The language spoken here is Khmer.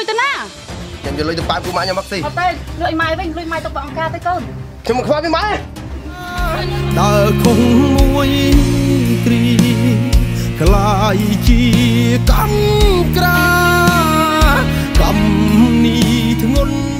យទៅណាខ្ញុំយកលុយទៅប៉ាពូម៉ាក់ខ្ញុំមកទីអត់ទេលុយម៉ែវិញលុយម៉ែទៅបងអង្គការទៅកូនខ្ញុំមិនខ្វល់ពីម៉ែដើរខុងមួយគ្រីក្លាយជាកម្មក្រាកម្មនេះធ្ងន់ណា